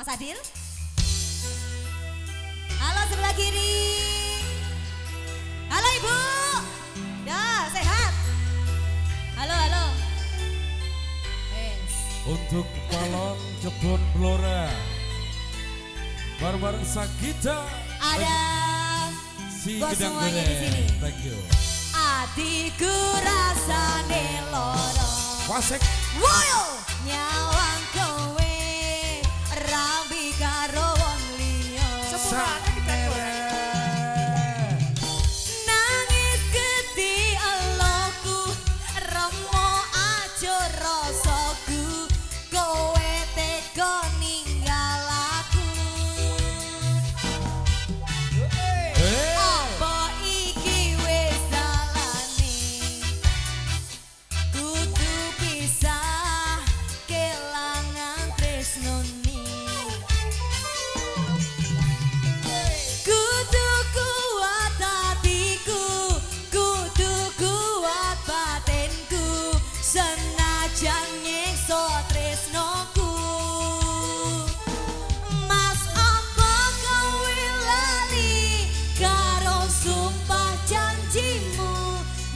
Mas Adil. Halo sebelah kiri. Halo Ibu. Ya, sehat. Halo, halo. Yes. Untuk balon kebun Blora. Bareng-bareng Sagita. Ada si bos gedang semuanya di sini. Thank you. Atiku rasane loro. Wasek nyawa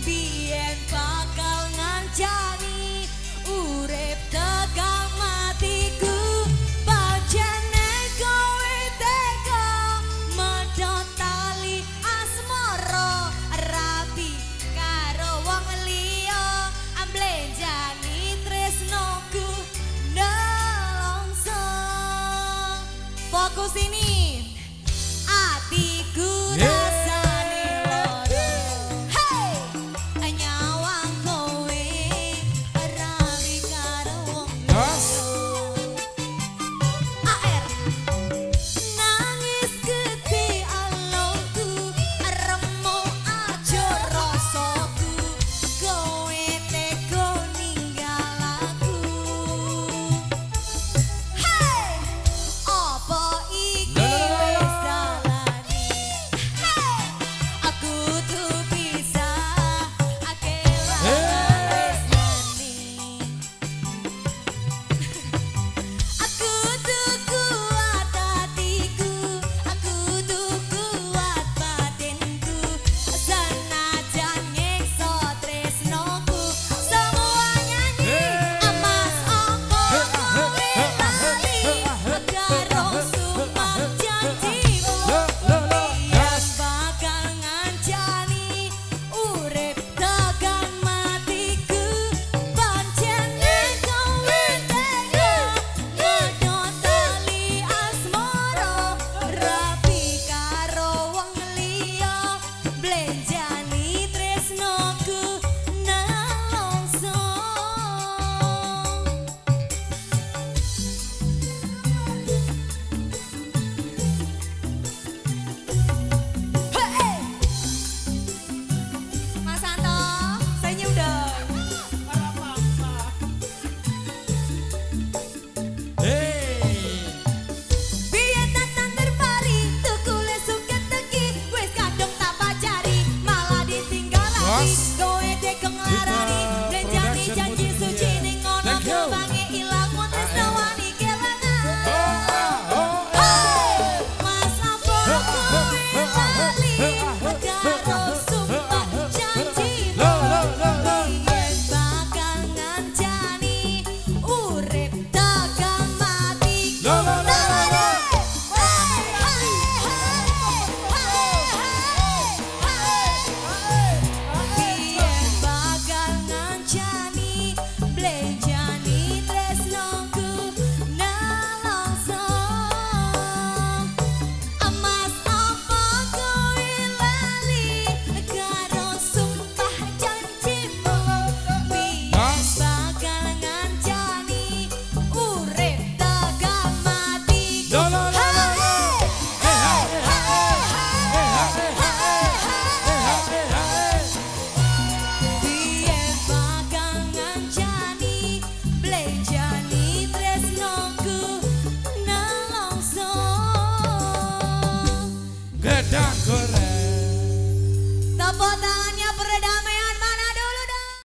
be and fall.